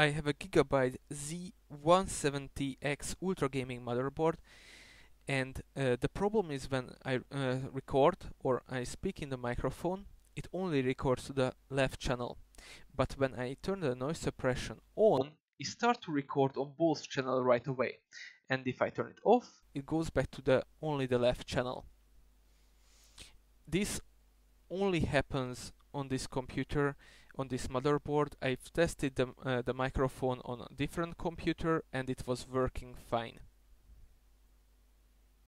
I have a Gigabyte Z170X Ultra Gaming motherboard and uh, the problem is when I uh, record or I speak in the microphone it only records to the left channel. But when I turn the noise suppression on it starts to record on both channels right away. And if I turn it off it goes back to the only the left channel. This only happens on this computer on this motherboard I've tested the, uh, the microphone on a different computer and it was working fine